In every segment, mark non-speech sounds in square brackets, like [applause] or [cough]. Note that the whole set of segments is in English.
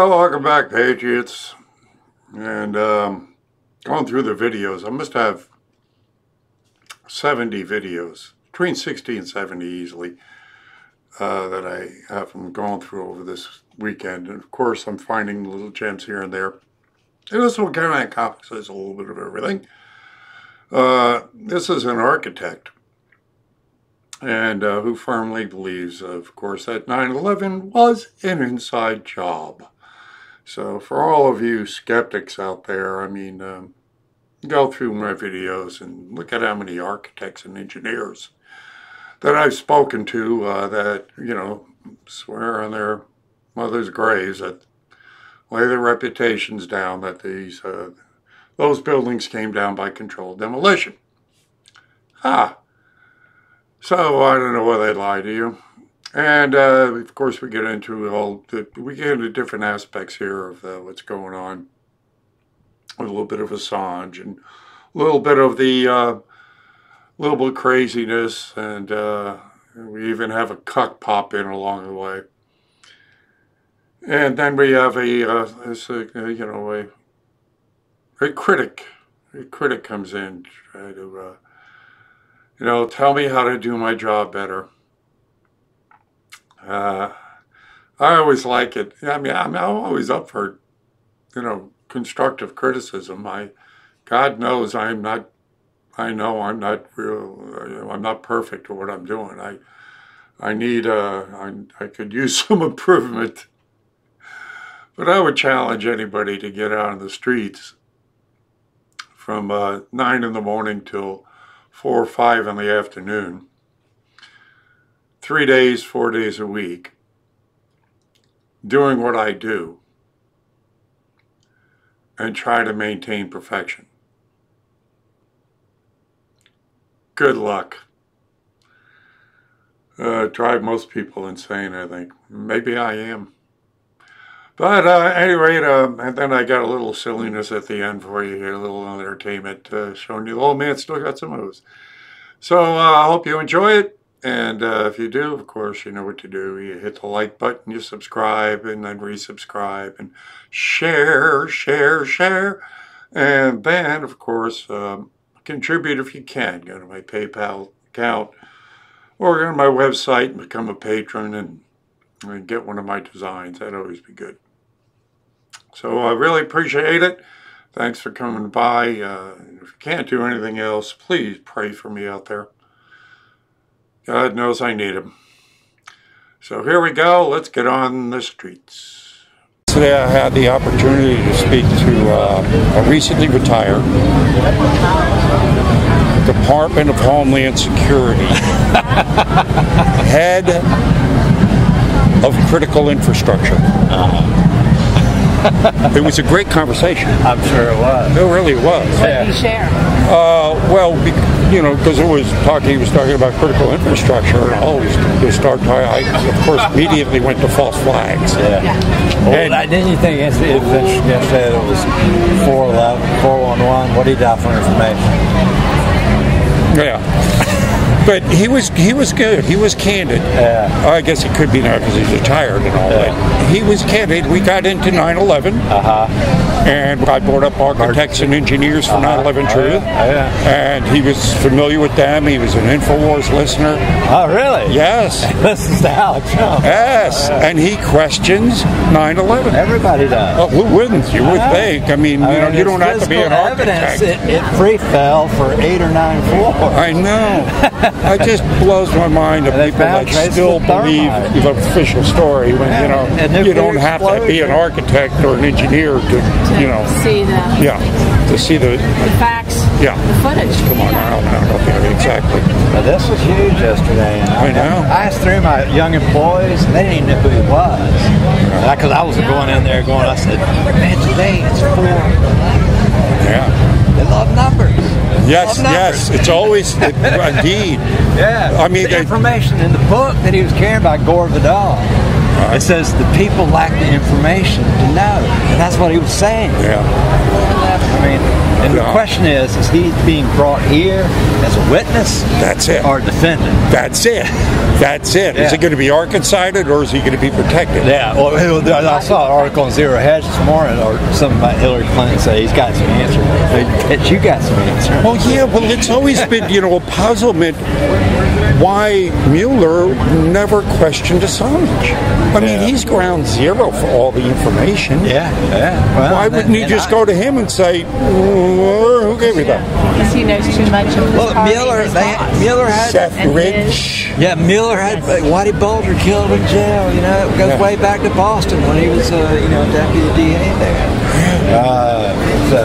Well, welcome back, Patriots. And um, going through the videos, I must have 70 videos, between 60 and 70 easily, uh, that I have them going through over this weekend. And of course, I'm finding little gems here and there. And this one kind of encompasses a little bit of everything. Uh, this is an architect and uh, who firmly believes, of course, that 9 11 was an inside job. So, for all of you skeptics out there, I mean, um, go through my videos and look at how many architects and engineers that I've spoken to uh, that, you know, swear on their mother's graves that lay their reputations down that these uh, those buildings came down by controlled demolition. Ah, so I don't know why they lie to you. And uh, of course, we get into all the, we get into different aspects here of uh, what's going on. A little bit of Assange and a little bit of the uh, little bit of craziness, and uh, we even have a cuck pop in along the way. And then we have a, uh, this, uh, you know, a, a critic. A critic comes in to uh, you know, tell me how to do my job better. Uh, I always like it. I mean, I'm, always up for, you know, constructive criticism. I, God knows I'm not, I know I'm not real, I'm not perfect at what I'm doing. I, I need, uh, I, I could use [laughs] some improvement. But I would challenge anybody to get out on the streets from uh, 9 in the morning till four or five in the afternoon, three days, four days a week, doing what I do, and try to maintain perfection. Good luck. Uh, drive most people insane, I think. Maybe I am. But uh, at any rate, uh, and then I got a little silliness at the end for you here, a little entertainment, uh, showing you the old man still got some moves. So uh, I hope you enjoy it. And uh, if you do, of course, you know what to do. You hit the like button, you subscribe, and then resubscribe, and share, share, share. And then, of course, um, contribute if you can. Go to my PayPal account or go to my website and become a patron and, and get one of my designs. That'd always be good. So I really appreciate it. Thanks for coming by. Uh, if you can't do anything else, please pray for me out there. God knows I need him. So here we go. Let's get on the streets. Today I had the opportunity to speak to uh, a recently retired Department of Homeland Security [laughs] head of critical infrastructure. Uh-huh. [laughs] it was a great conversation. I'm sure it was. It really was. What did you share? Uh, well, you know, because it was talking, he was talking about critical infrastructure, and I always to start talking. I, of course, [laughs] immediately went to false flags. Yeah. yeah. Well, and, didn't you think it, it, it was 411, 411? What did he die for information? Yeah but he was he was good. He was candid. Yeah. I guess it could be now because he's retired and all yeah. that. He was candid. We got into 9/11, uh-huh. and I brought up architects and engineers for uh-huh. 9/11 oh, Truth, yeah. and he was familiar with them. He was an Infowars listener. Oh, really? Yes. [laughs] Listens to Alex. Yes, and he questions 9/11. Everybody does. Well, who wouldn't? You would uh-huh. think. I mean, I you know, you don't have to be an architect. Evidence, it, it free fell for eight or nine floors. I know. [laughs] it just blows my mind that people that still believe the official story when you know you don't have to be an architect or an engineer to, you know see the yeah to see the, the facts yeah the footage. Come on now, now okay, exactly. Now, this was huge yesterday. I know. I asked three of my young employees, and they didn't even know who he was. Because I was going in there going, I said, man, today it's four. Yeah. They love numbers. Yes, yes. It's always it, [laughs] indeed. Yeah. I mean, the they, information in the book that he was carrying by Gore Vidal. Right. It says the people lack the information to know, and that's what he was saying. Yeah. And the question is, is he being brought here as a witness That's it. or defendant? That's it. That's it. Is Yeah. it going to be Arkancided or is he going to be protected? Yeah, well, I saw an article on Zero Hedge this morning, or something about Hillary Clinton say he's got some answer. That you got some answer. Well, yeah, well, it's always been, you know, a puzzlement why Mueller never questioned Assange. I mean, Yeah. he's ground zero for all the information. Yeah, yeah. Well, Why wouldn't he and just I- go to him and say, "Mm, "Who gave you that?" Because he knows too much of his Well, party Mueller, and his they. Mueller had. Seth Rich. Yeah, Mueller had Whitey Bulger killed in jail. You know, it goes Yeah. way back to Boston when he was, uh, you know, deputy DA there. Uh, so,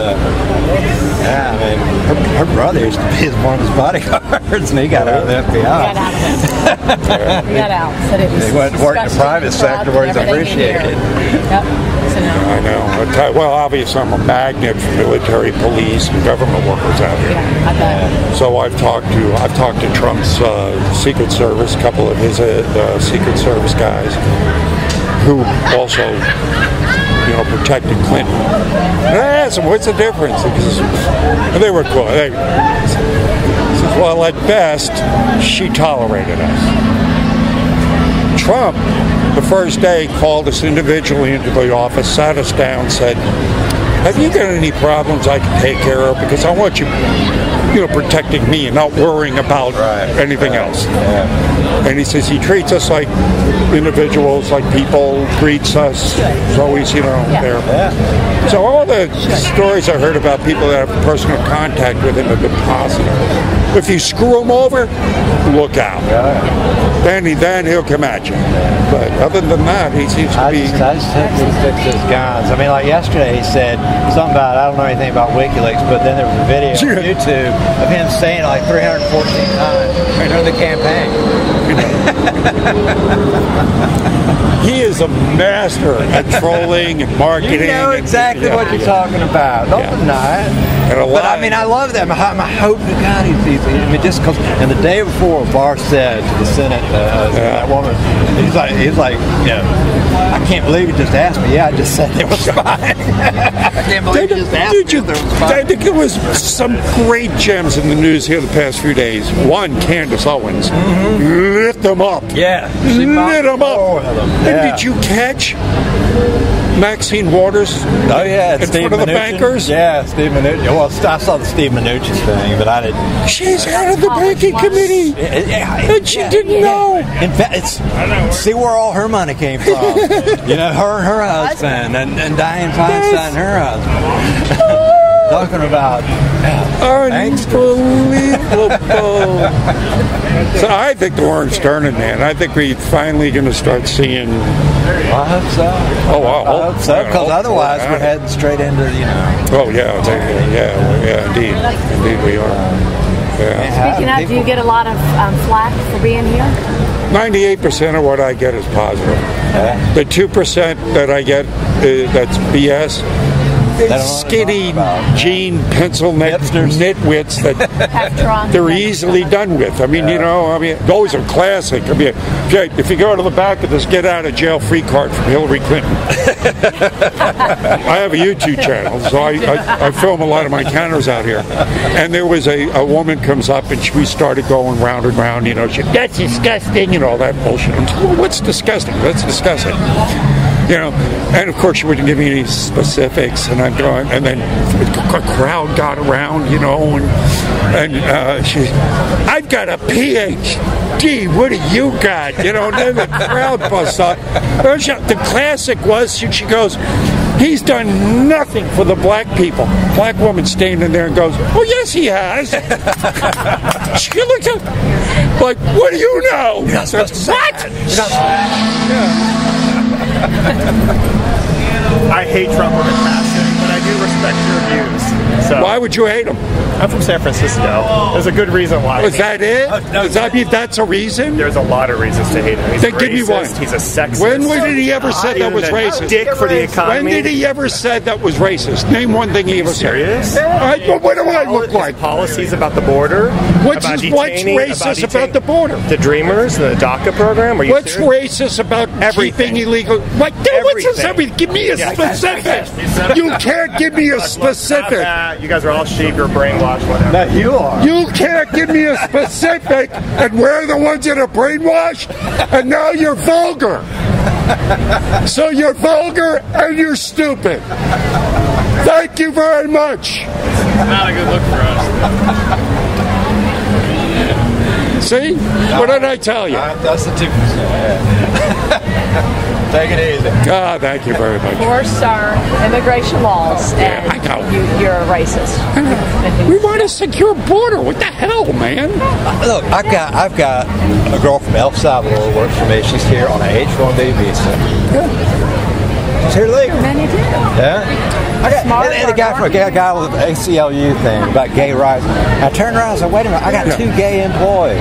yeah, I mean, her, her brother used to be [laughs] one of his bodyguards, and he got out of the got FBI. out of it. He got out. Said it was. He went to work in the private sector where he's corrupt, and everything in appreciated. here. Yep. So no. I know. I Well, obviously, I'm a magnet for military, police, and government workers out here. Yeah, I bet. So I've talked to I've talked to Trump's uh, Secret Service, a couple of his uh, uh, Secret Service guys, who also, you know, protected Clinton. And I asked them, "What's the difference?" They were cool. They, well, at best, she tolerated us. Trump, the first day, called us individually into the office, sat us down, said, "Have you got any problems I can take care of? Because I want you, you know, protecting me and not worrying about anything else." And he says he treats us like individuals, like people, greets us. He's always, you know, there. So all the stories I heard about people that have personal contact with him have been positive. If you screw him over, look out. Then he then he'll come at you. But other than that, he seems to I be. just, I just hope he sticks his guns. I mean, like yesterday, he said something about I don't know anything about WikiLeaks, but then there was a video on YouTube of him saying it like 314 times during the campaign. [laughs] He is a master at trolling and marketing. You know and- exactly yeah. what you're talking about. Don't Yeah. deny it. But I mean, I love that. I'm, I'm to God he's, he's, I mean, just because. And the day before, Barr said to the Senate, uh, that woman, he's like, he's like, you know, I can't believe you just asked me. Yeah, I just said there was spying. [laughs] I can't believe you just asked Did me you, if there was I think it was some great gems in the news here the past few days. One, Candace Owens lit them up. Mm-hmm. Yeah, lit them up. floor them. And Yeah. did you catch Maxine Waters? Oh yeah, in Steve front of the bankers. Yeah, Steve Mnuchin. Well, I saw the Steve Mnuchin thing, but I didn't. She's head of the banking committee, Yeah, and she didn't know. In fact, it's see where all her money came from. [laughs] you know, her and her husband, and, and Dianne Feinstein and her husband. [laughs] Talking about Unbelievable. so I think the worm's turning, man. I think we're finally going to start seeing. I hope so. Oh, wow. I hope so, because hope otherwise so. we're heading straight into you know. Oh yeah, they- yeah, yeah, indeed, indeed we are. Yeah, Speaking of, do you get a lot of um, flack for being here? ninety-eight percent of what I get is positive. The two percent that I get uh, that's BS. Don't Skinny what I'm about. jean pencil neck Hipsters. nitwits that Have drunk? they're easily done with. I mean, you know, I mean, those are classic. I mean, if if you go to the back of this get out of jail free card from Hillary Clinton, [laughs] I have a YouTube channel, so I, I, I film a lot of my encounters out here. And there was a, a woman comes up and she, started going round and round, you know, she, that's disgusting and all that bullshit. I'm like, well, what's disgusting? That's disgusting. You know, and of course she wouldn't give me any specifics, and I'm going, and then a crowd got around, you know, and and uh, she, I've got a PhD. What do you got? You know, and then the crowd busts up. The classic was she, she goes, he's done nothing for the black people. Black woman standing there and goes, oh yes he has. [laughs] she looks at, like, what do you know? You're not supposed to say what? that. You're not [laughs] I hate Trump with a passion, but I do respect your views. So Why would you hate him? I'm from San Francisco. There's a good reason why. Was that it? Oh, Does that mean that's a reason? There's a lot of reasons to hate him. He's Then a give me one. He's a sexist. When did he ever said that was racist? Dick for the economy. When did he ever said that was racist? Name one thing he ever said. serious? I, well, what do I look His like? policies about the border. What's about his- what's racist detain- about the border? The Dreamers, the DACA program. Are you What's serious? racist about Everything. keeping illegal? What? What's this Everything. everything? Give me a Yeah. specific. you can't give me a specific. That. You guys are all sheep. You're brainwashed. Whatever. No, you are. You can't give me a specific, and we're the ones that are brainwashed, and now you're vulgar. So you're vulgar and you're stupid. Thank you very much. Not a good look for us. See? What did I tell you? Uh, That's the two percent. [laughs] Take it easy. Ah, thank you very much. Force our immigration laws, and I know. You, you're a racist. [laughs] We want a secure border. What the hell, man? Look, I've got I've got a girl from El Salvador who works for me. She's here on a H-1B visa. She's here legally. Man, you do. Yeah. I got, Smart and, and the guy from a guy, guy with the ACLU thing about gay rights. I turned around and said, "Wait a minute! I got two gay employees.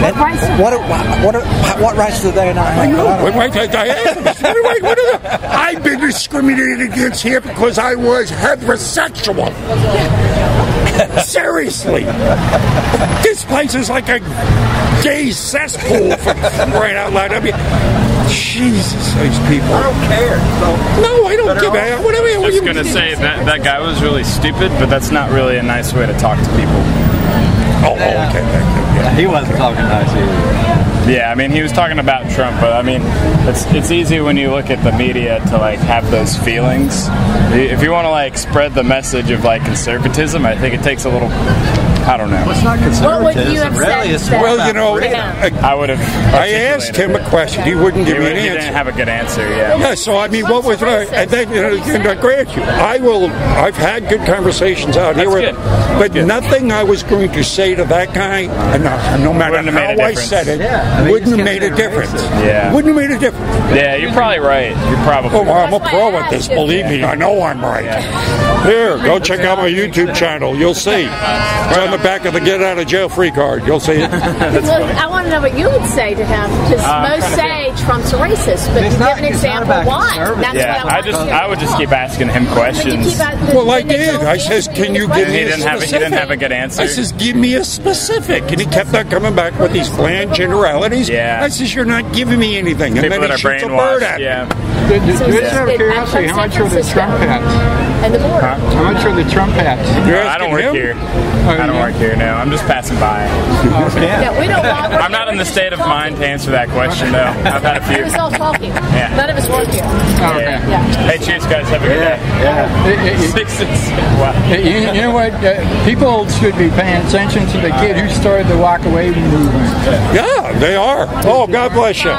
And rights do what, what, what, what rights do they not have? I Wait, don't- wait, wait, wait, wait, what are the- I've been discriminated against here because I was heterosexual. Seriously. This place is like a gay cesspool for crying out loud. I mean, Jesus, these people. I don't care. So, No, I don't give a whatever. I was gonna say that that guy was really stupid, but that's not really a nice way to talk to people. Oh, oh okay, okay, he wasn't talking nice either. Yeah, I mean he was talking about Trump, but I mean it's it's easy when you look at the media to like have those feelings. If you want to like spread the message of like conservatism, I think it takes a little. I don't know. It's not What would you conservatism, have really. said It's more Well, you know, I would have. I asked him a question. He wouldn't He, give me would- an he answer. didn't have a good answer. Yeah. Yeah, so I mean, what was Trump's and then, you know, racist. and I grant you, I will. I've had good conversations out here, That's with good. him, but good. nothing I was going to say to that guy, and uh, no, no matter Wouldn't have made how a I difference. said it, Yeah, I mean, wouldn't have just made a can't say difference. racist. Yeah. wouldn't have made a difference. Yeah, you're probably right. You're probably. Oh, I'm a pro I at this. Believe me, I know I'm right. Here, go check out my YouTube channel. You'll see. It's on the back of the Get Out of Jail Free card. You'll see it. [laughs] Well, I want to know what you would say to him because Uh, most trying say Trump's a racist, but It's you not- give an example why. That's Yeah, what I, I just I would just keep asking him questions. keep Well, I did. I says, "Can you give me a didn't have a, he didn't have a good answer. I says, give me a specific. And he kept on coming back with these bland generalities. Yeah. I says, you're not giving me anything. And People then that he are shoots a bird at brainwashed. me. Yeah. Did, did, So did it's you curiosity, how much are the Trump hats? And the border. How much are the Trump hats? You're I don't asking work him? here. Oh, I don't yeah? Work here. now. I'm just passing by. Yeah, we don't want. [laughs] I'm not in the state of mind to answer that question though. I've had a None of us few. all talking. Yeah. None of us work here. Oh, okay. Yeah. Hey, cheers, guys. Have a good day. It- it- Six six. Wow. you, you know what? Uh, people should be paying attention to the kid who started the walk away movement. Yeah, they are. Oh, God bless you.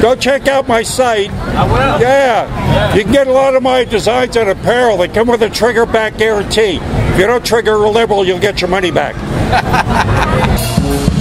Go check out my site. I will. Yeah. You can get a lot of my designs on apparel. They come with a trigger back guarantee. If you don't trigger a liberal, you'll get your money back. [laughs]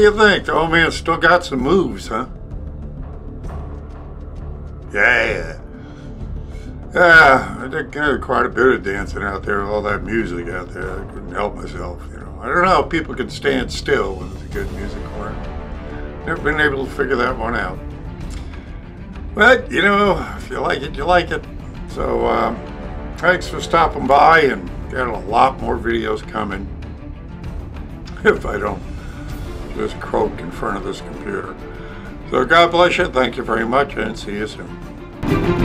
do you think? The old man still got some moves, huh? Yeah. Yeah, I did of quite a bit of dancing out there, all that music out there. I couldn't help myself, you know. I don't know how people can stand still when there's a good music on. Never been able to figure that one out. But, you know, if you like it, you like it. So, um, thanks for stopping by and got a lot more videos coming. [laughs] If I don't just croaked in front of this computer. So God bless you. Thank you very much and see you soon.